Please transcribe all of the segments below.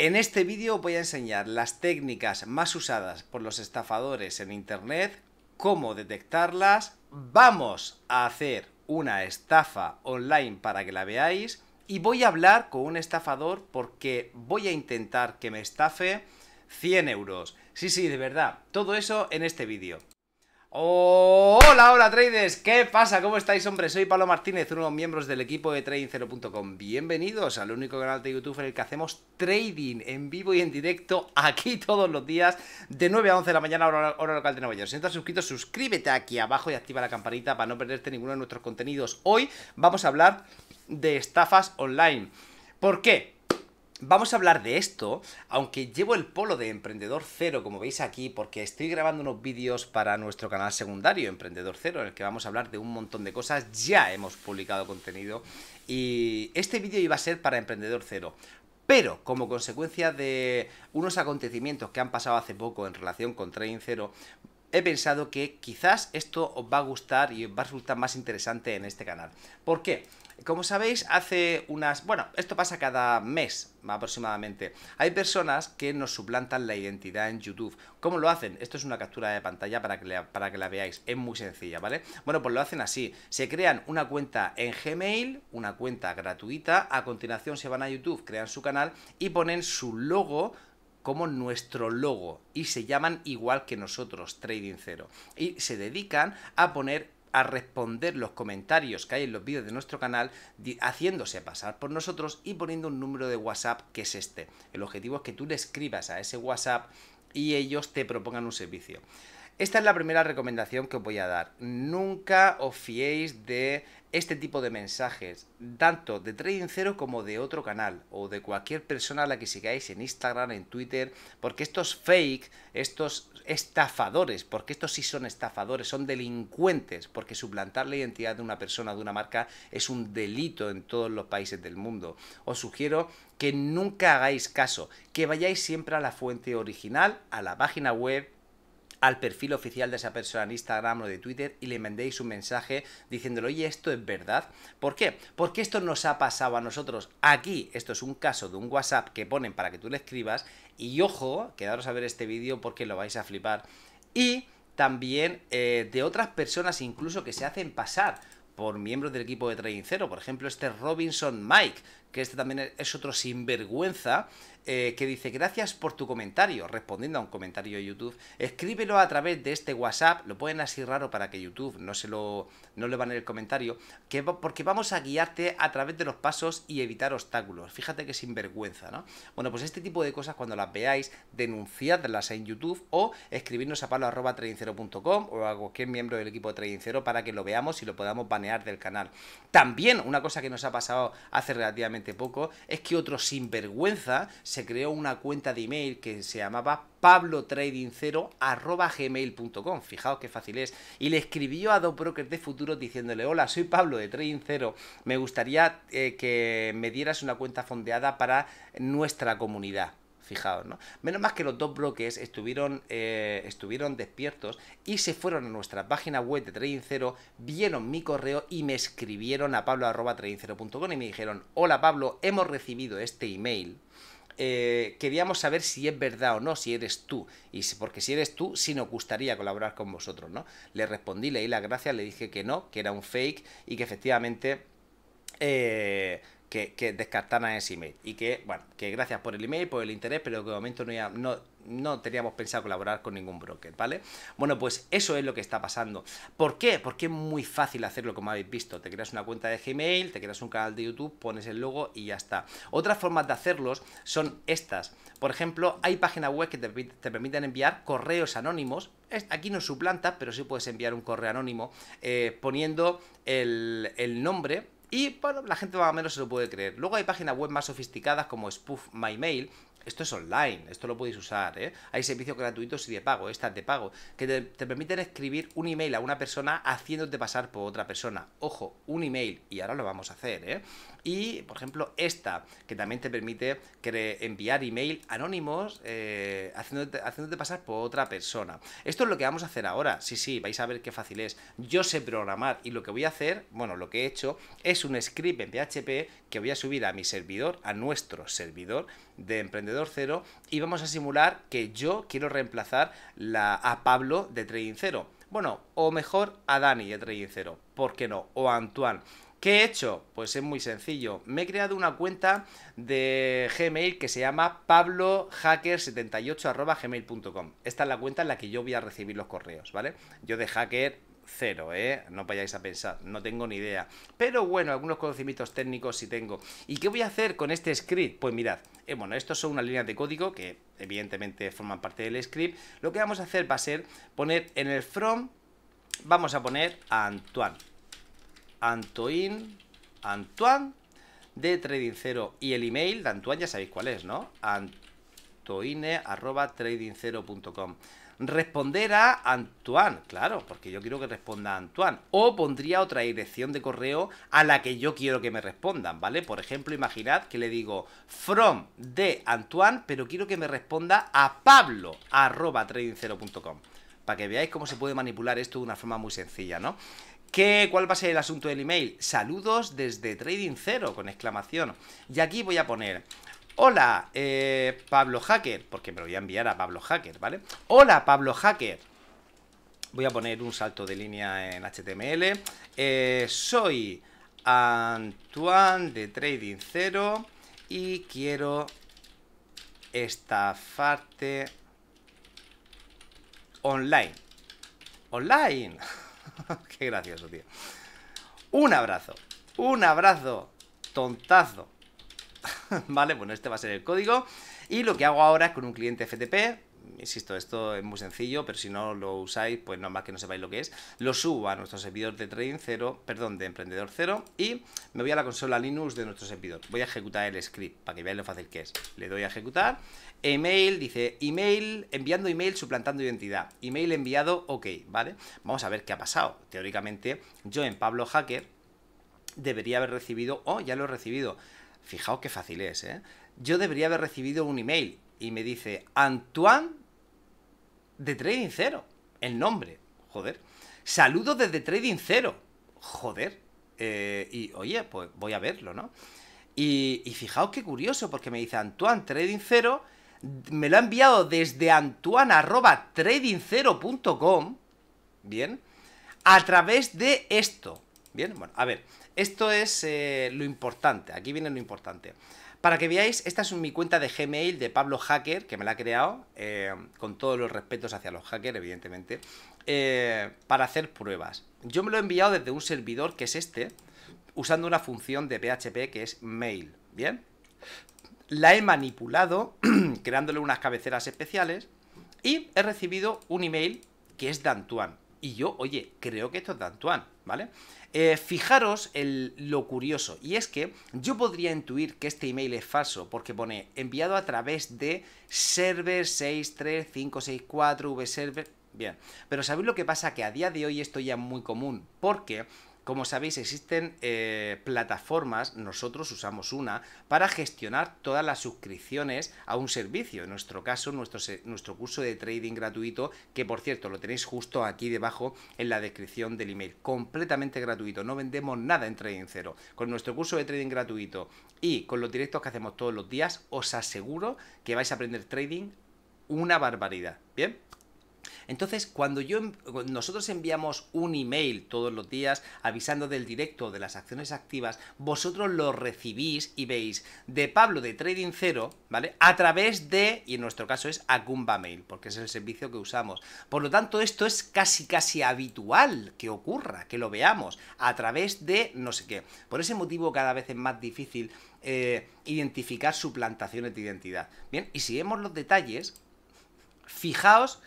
En este vídeo voy a enseñar las técnicas más usadas por los estafadores en internet, cómo detectarlas, vamos a hacer una estafa online para que la veáis y voy a hablar con un estafador porque voy a intentar que me estafe 100 euros. Sí, sí, de verdad, todo eso en este vídeo. Hola, hola traders, ¿qué pasa? ¿Cómo estáis, hombre? Soy Pablo Martínez, uno de los miembros del equipo de trading0.com. Bienvenidos al único canal de YouTube en el que hacemos trading en vivo y en directo aquí todos los días de 9 a 11 de la mañana hora, local de Nueva York. Si no estás suscrito, suscríbete aquí abajo y activa la campanita para no perderte ninguno de nuestros contenidos. Hoy vamos a hablar de estafas online. ¿Por qué? Vamos a hablar de esto, aunque llevo el polo de Emprendedor Cero, como veis aquí, porque estoy grabando unos vídeos para nuestro canal secundario, Emprendedor Cero, en el que vamos a hablar de un montón de cosas. Ya hemos publicado contenido y este vídeo iba a ser para Emprendedor Cero. Pero, como consecuencia de unos acontecimientos que han pasado hace poco en relación con Trading Cero, he pensado que quizás esto os va a gustar y os va a resultar más interesante en este canal. ¿Por qué? Como sabéis, hace unas... Bueno, esto pasa cada mes aproximadamente. Hay personas que nos suplantan la identidad en YouTube. ¿Cómo lo hacen? Esto es una captura de pantalla para que, la, para que la veáis. Es muy sencilla, ¿vale? Bueno, pues lo hacen así. Se crean una cuenta en Gmail, una cuenta gratuita. A continuación se van a YouTube, crean su canal y ponen su logo como nuestro logo y se llaman igual que nosotros, Trading Zero. Y se dedican a poner a responder los comentarios que hay en los vídeos de nuestro canal, haciéndose pasar por nosotros y poniendo un número de WhatsApp que es este. El objetivo es que tú le escribas a ese WhatsApp y ellos te propongan un servicio. Esta es la primera recomendación que os voy a dar. Nunca os fiéis de este tipo de mensajes, tanto de Trading Zero como de otro canal o de cualquier persona a la que sigáis en Instagram, en Twitter, porque estos fake, estos estafadores, porque estos sí son estafadores, son delincuentes, porque suplantar la identidad de una persona, de una marca, es un delito en todos los países del mundo. Os sugiero que nunca hagáis caso, que vayáis siempre a la fuente original, a la página web, al perfil oficial de esa persona en Instagram o de Twitter y le mandéis un mensaje diciéndole, oye, esto es verdad. ¿Por qué? Porque esto nos ha pasado a nosotros. Aquí, esto es un caso de un WhatsApp que ponen para que tú le escribas. Y ojo, quedaros a ver este vídeo porque lo vais a flipar. Y también eh, de otras personas incluso que se hacen pasar por miembros del equipo de Trading Zero. Por ejemplo, este Robinson Mike, que este también es otro sinvergüenza, eh, que dice gracias por tu comentario, respondiendo a un comentario de YouTube, escríbelo a través de este WhatsApp, lo pueden así raro para que YouTube no se lo no le van en el comentario, que, porque vamos a guiarte a través de los pasos y evitar obstáculos. Fíjate que sinvergüenza, ¿no? Bueno, pues este tipo de cosas cuando las veáis, denunciadlas en YouTube o escribirnos a palo.tradingcero.com o a cualquier miembro del equipo de Trading Cero para que lo veamos y lo podamos banear del canal. También una cosa que nos ha pasado hace relativamente poco es que otro sinvergüenza se creó una cuenta de email que se llamaba pablotrading0 Fijaos qué fácil es. Y le escribió a dos brokers de futuro diciéndole, hola, soy Pablo de Trading 0. Me gustaría eh, que me dieras una cuenta fondeada para nuestra comunidad. Fijaos, ¿no? Menos más que los dos brokers estuvieron, eh, estuvieron despiertos y se fueron a nuestra página web de Trading 0, vieron mi correo y me escribieron a pablo.trading0.com y me dijeron, hola Pablo, hemos recibido este email eh, queríamos saber si es verdad o no, si eres tú. Y porque si eres tú, sí nos gustaría colaborar con vosotros, ¿no? Le respondí, leí la gracia, le dije que no, que era un fake y que efectivamente... Eh, que, que, descartaran ese email. Y que, bueno, que gracias por el email, por el interés, pero que de momento no, no, no teníamos pensado colaborar con ningún broker, ¿vale? Bueno, pues eso es lo que está pasando. ¿Por qué? Porque es muy fácil hacerlo, como habéis visto. Te creas una cuenta de Gmail, te creas un canal de YouTube, pones el logo y ya está. Otras formas de hacerlos son estas. Por ejemplo, hay páginas web que te, permiten enviar correos anónimos. Aquí no suplanta, pero sí puedes enviar un correo anónimo eh, poniendo el, el nombre y bueno, la gente más o menos se lo puede creer. Luego hay páginas web más sofisticadas como Spoof My Mail, esto es online, esto lo podéis usar, ¿eh? Hay servicios gratuitos y de pago, estas de pago, que te, permiten escribir un email a una persona haciéndote pasar por otra persona. Ojo, un email, y ahora lo vamos a hacer, ¿eh? Y, por ejemplo, esta, que también te permite enviar email anónimos eh, haciéndote, haciéndote pasar por otra persona. Esto es lo que vamos a hacer ahora. Sí, sí, vais a ver qué fácil es. Yo sé programar y lo que voy a hacer, bueno, lo que he hecho es un script en PHP que voy a subir a mi servidor, a nuestro servidor de Emprendedor Cero, y vamos a simular que yo quiero reemplazar la, a Pablo de Trading Cero. Bueno, o mejor a Dani de Trading Cero, ¿por qué no? O a Antoine. ¿Qué he hecho? Pues es muy sencillo. Me he creado una cuenta de Gmail que se llama pablohacker78.gmail.com. Esta es la cuenta en la que yo voy a recibir los correos, ¿vale? Yo de hacker cero, ¿eh? No vayáis a pensar, no tengo ni idea. Pero bueno, algunos conocimientos técnicos sí tengo. ¿Y qué voy a hacer con este script? Pues mirad, eh, bueno, estos son unas líneas de código que evidentemente forman parte del script. Lo que vamos a hacer va a ser poner en el from, vamos a poner a Antoine. Antoine, Antoine de Trading Cero y el email de Antoine ya sabéis cuál es, ¿no? Antoine arroba trading0.com responder a Antoine, claro, porque yo quiero que responda a Antoine. O pondría otra dirección de correo a la que yo quiero que me respondan, ¿vale? Por ejemplo, imaginad que le digo from de Antoine, pero quiero que me responda a pablo arroba trading0.com. Para que veáis cómo se puede manipular esto de una forma muy sencilla, ¿no? ¿Qué, ¿Cuál va a ser el asunto del email? Saludos desde Trading Cero con exclamación. Y aquí voy a poner Hola, eh, Pablo Hacker, porque me lo voy a enviar a Pablo Hacker, ¿vale? Hola, Pablo Hacker. Voy a poner un salto de línea en HTML. Eh, soy Antoine de Trading Zero y quiero estafarte online. Online. Qué gracioso, tío. Un abrazo. Un abrazo. Tontazo. ¿Vale? Bueno, este va a ser el código. Y lo que hago ahora es con un cliente FTP, insisto, esto es muy sencillo, pero si no lo usáis, pues no más que no sepáis lo que es. Lo subo a nuestro servidor de Trading 0, perdón, de Emprendedor 0 y me voy a la consola Linux de nuestro servidor. Voy a ejecutar el script para que veáis lo fácil que es. Le doy a ejecutar. Email, dice email, enviando email suplantando identidad. Email enviado, ok, ¿vale? Vamos a ver qué ha pasado. Teóricamente, yo en Pablo Hacker debería haber recibido, oh, ya lo he recibido Fijaos qué fácil es, ¿eh? Yo debería haber recibido un email y me dice Antoine de Trading Cero. El nombre. Joder. Saludos desde Trading Cero. Joder. Eh, y oye, pues voy a verlo, ¿no? Y, y, fijaos qué curioso, porque me dice Antoine Trading Cero. Me lo ha enviado desde antoine.tradingcero.com. Bien. A través de esto. Bien, bueno, a ver. Esto es eh, lo importante, aquí viene lo importante. Para que veáis, esta es mi cuenta de Gmail de Pablo Hacker, que me la ha creado, eh, con todos los respetos hacia los hackers, evidentemente, eh, para hacer pruebas. Yo me lo he enviado desde un servidor que es este, usando una función de PHP que es mail, ¿bien? La he manipulado, creándole unas cabeceras especiales, y he recibido un email que es de Antoine. Y yo, oye, creo que esto es de Antoine, ¿vale? Eh, fijaros el, lo curioso, y es que yo podría intuir que este email es falso, porque pone enviado a través de server 63564 vserver. Bien, pero ¿sabéis lo que pasa? Que a día de hoy esto ya es muy común, porque como sabéis, existen eh, plataformas, nosotros usamos una, para gestionar todas las suscripciones a un servicio. En nuestro caso, nuestro, nuestro curso de trading gratuito, que por cierto lo tenéis justo aquí debajo en la descripción del email. Completamente gratuito, no vendemos nada en Trading Cero. Con nuestro curso de trading gratuito y con los directos que hacemos todos los días, os aseguro que vais a aprender trading una barbaridad. ¿Bien? Entonces, cuando yo, nosotros enviamos un email todos los días avisando del directo de las acciones activas, vosotros lo recibís y veis de Pablo de Trading Cero, ¿vale? A través de, y en nuestro caso es Acumba Mail, porque es el servicio que usamos. Por lo tanto, esto es casi casi habitual que ocurra, que lo veamos a través de no sé qué. Por ese motivo cada vez es más difícil eh, identificar suplantaciones de identidad. Bien, y si vemos los detalles, fijaos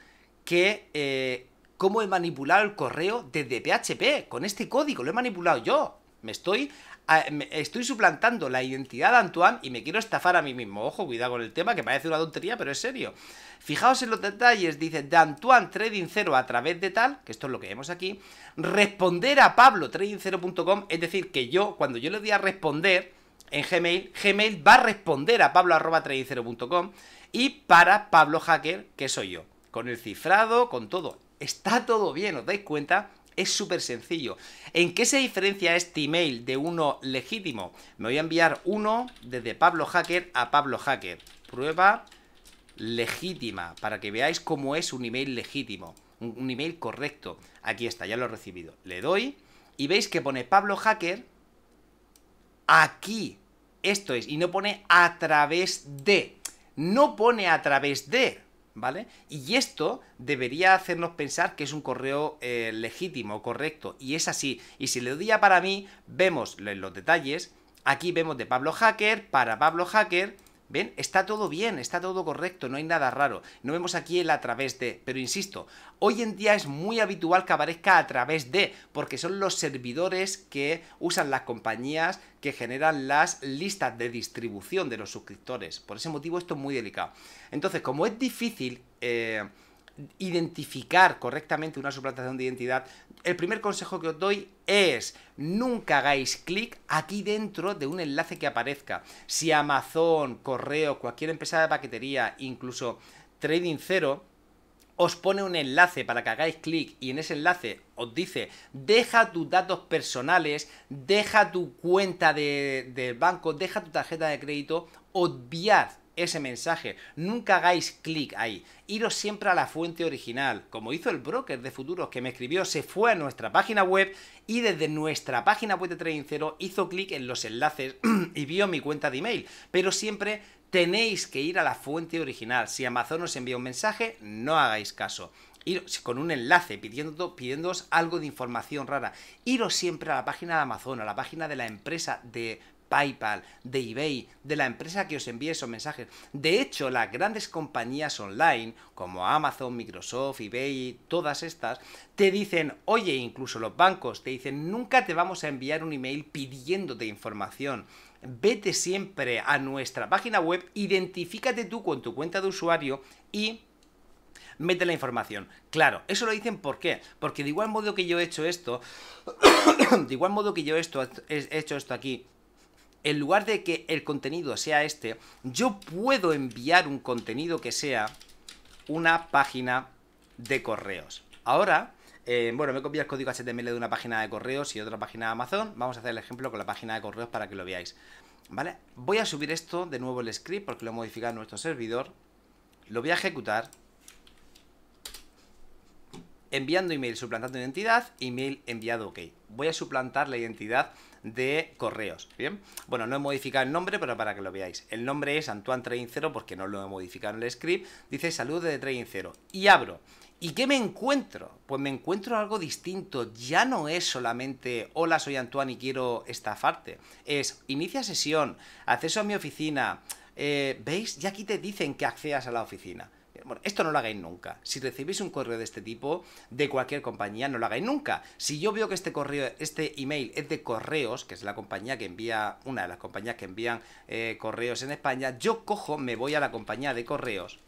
que eh, cómo he manipulado el correo desde PHP con este código, lo he manipulado yo. Me estoy, estoy suplantando la identidad de Antoine y me quiero estafar a mí mismo. Ojo, cuidado con el tema, que parece una tontería, pero es serio. Fijaos en los detalles, dice de Antoine Trading 0 a través de tal, que esto es lo que vemos aquí, responder a Pablo trading0.com, es decir, que yo, cuando yo le doy a responder en Gmail, Gmail va a responder a pablo arroba trading0.com y para Pablo Hacker, que soy yo con el cifrado, con todo. Está todo bien, ¿os dais cuenta? Es súper sencillo. ¿En qué se diferencia este email de uno legítimo? Me voy a enviar uno desde Pablo Hacker a Pablo Hacker. Prueba legítima, para que veáis cómo es un email legítimo. Un, email correcto. Aquí está, ya lo he recibido. Le doy y veis que pone Pablo Hacker aquí. Esto es, y no pone a través de. No pone a través de. ¿Vale? Y esto debería hacernos pensar que es un correo eh, legítimo, correcto, y es así. Y si le doy a para mí, vemos los detalles, aquí vemos de Pablo Hacker, para Pablo Hacker, ¿Ven? Está todo bien, está todo correcto, no hay nada raro. No vemos aquí el a través de. Pero insisto, hoy en día es muy habitual que aparezca a través de, porque son los servidores que usan las compañías que generan las listas de distribución de los suscriptores. Por ese motivo esto es muy delicado. Entonces, como es difícil... Eh, identificar correctamente una suplantación de identidad, el primer consejo que os doy es nunca hagáis clic aquí dentro de un enlace que aparezca. Si Amazon, Correo, cualquier empresa de paquetería, incluso Trading Zero, os pone un enlace para que hagáis clic y en ese enlace os dice deja tus datos personales, deja tu cuenta de, de banco, deja tu tarjeta de crédito, obviad ese mensaje. Nunca hagáis clic ahí. Iros siempre a la fuente original, como hizo el broker de futuros que me escribió, se fue a nuestra página web y desde nuestra página web de Trading Zero hizo clic en los enlaces y vio mi cuenta de email. Pero siempre tenéis que ir a la fuente original. Si Amazon os envía un mensaje, no hagáis caso. Iros con un enlace pidiendo, pidiéndoos algo de información rara. Iros siempre a la página de Amazon, a la página de la empresa de PayPal, de eBay, de la empresa que os envíe esos mensajes. De hecho, las grandes compañías online, como Amazon, Microsoft, eBay, todas estas, te dicen, oye, incluso los bancos te dicen, nunca te vamos a enviar un email pidiéndote información. Vete siempre a nuestra página web, identifícate tú con tu cuenta de usuario y mete la información. Claro, eso lo dicen ¿por qué? Porque de igual modo que yo he hecho esto, de igual modo que yo he hecho esto aquí, en lugar de que el contenido sea este, yo puedo enviar un contenido que sea una página de correos. Ahora, eh, bueno, me copiado el código HTML de una página de correos y otra página de Amazon. Vamos a hacer el ejemplo con la página de correos para que lo veáis. ¿Vale? Voy a subir esto de nuevo el script porque lo he modificado en nuestro servidor. Lo voy a ejecutar. Enviando email suplantando identidad, email enviado ok. Voy a suplantar la identidad de correos. Bien, bueno, no he modificado el nombre, pero para que lo veáis. El nombre es Antoine Trading porque no lo he modificado en el script. Dice salud de Trading Y abro. ¿Y qué me encuentro? Pues me encuentro algo distinto. Ya no es solamente hola, soy Antoine y quiero estafarte. Es inicia sesión, acceso a mi oficina. Eh, ¿Veis? Ya aquí te dicen que accedas a la oficina. Bueno, esto no lo hagáis nunca. Si recibís un correo de este tipo de cualquier compañía, no lo hagáis nunca. Si yo veo que este correo, este email es de correos, que es la compañía que envía, una de las compañías que envían eh, correos en España, yo cojo, me voy a la compañía de correos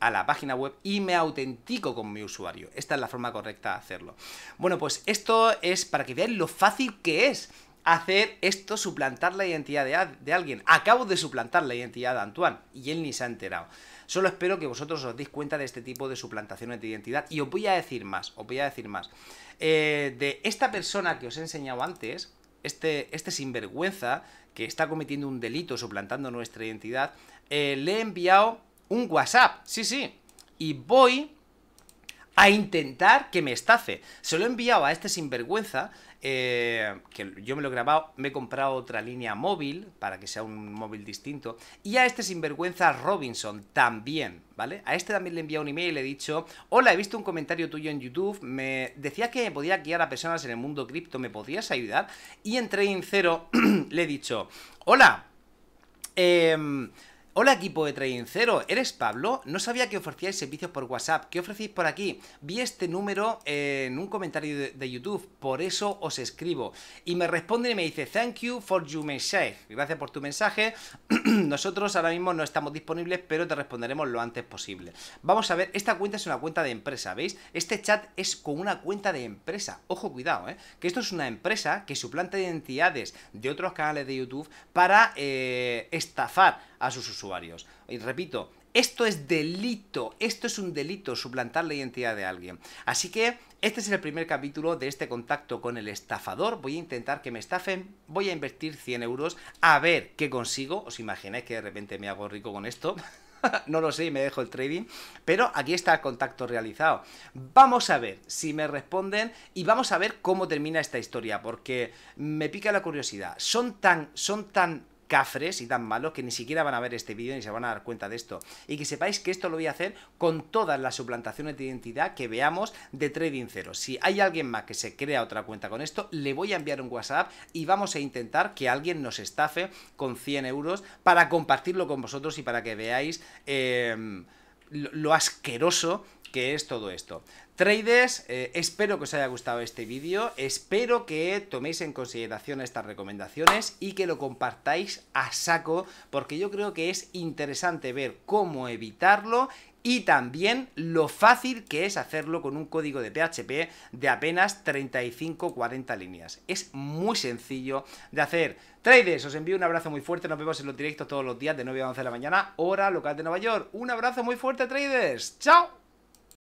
a la página web y me autentico con mi usuario. Esta es la forma correcta de hacerlo. Bueno, pues esto es para que veáis lo fácil que es hacer esto, suplantar la identidad de, de, alguien. Acabo de suplantar la identidad de Antoine y él ni se ha enterado. Solo espero que vosotros os deis cuenta de este tipo de suplantaciones de identidad y os voy a decir más, os voy a decir más. Eh, de esta persona que os he enseñado antes, este, este sinvergüenza que está cometiendo un delito suplantando nuestra identidad, eh, le he enviado un WhatsApp, sí, sí, y voy a intentar que me estafe. Se lo he enviado a este sinvergüenza eh, que yo me lo he grabado, me he comprado otra línea móvil para que sea un móvil distinto. Y a este sinvergüenza Robinson también, ¿vale? A este también le he enviado un email y le he dicho, hola, he visto un comentario tuyo en YouTube, me decía que podía guiar a personas en el mundo cripto, ¿me podrías ayudar? Y en cero, le he dicho, hola, eh... Hola equipo de Trading Cero, ¿eres Pablo? No sabía que ofrecíais servicios por WhatsApp. ¿Qué ofrecéis por aquí? Vi este número en un comentario de, YouTube, por eso os escribo. Y me responde y me dice, thank you for your message. Gracias por tu mensaje. Nosotros ahora mismo no estamos disponibles, pero te responderemos lo antes posible. Vamos a ver, esta cuenta es una cuenta de empresa, ¿veis? Este chat es con una cuenta de empresa. Ojo, cuidado, ¿eh? Que esto es una empresa que suplanta identidades de otros canales de YouTube para eh, estafar a sus Y repito, esto es delito, esto es un delito, suplantar la identidad de alguien. Así que Este es el primer capítulo de este contacto con el estafador. Voy a intentar que me estafen, voy a invertir 100 euros a ver qué consigo. ¿Os imagináis que de repente me hago rico con esto? no lo sé y me dejo el trading, pero aquí está el contacto realizado. Vamos a ver si me responden y vamos a ver cómo termina esta historia, porque me pica la curiosidad. Son tan, son tan cafres y tan malos que ni siquiera van a ver este vídeo ni se van a dar cuenta de esto. Y que sepáis que esto lo voy a hacer con todas las suplantaciones de identidad que veamos de Trading Zero. Si hay alguien más que se crea otra cuenta con esto, le voy a enviar un WhatsApp y vamos a intentar que alguien nos estafe con 100 euros para compartirlo con vosotros y para que veáis eh, lo asqueroso que es todo esto. Traders, eh, espero que os haya gustado este vídeo, espero que toméis en consideración estas recomendaciones y que lo compartáis a saco, porque yo creo que es interesante ver cómo evitarlo y también lo fácil que es hacerlo con un código de PHP de apenas 35-40 líneas. Es muy sencillo de hacer. Traders, os envío un abrazo muy fuerte, nos vemos en los directos todos los días de 9 a 11 de la mañana, hora local de Nueva York. Un abrazo muy fuerte, traders. ¡Chao!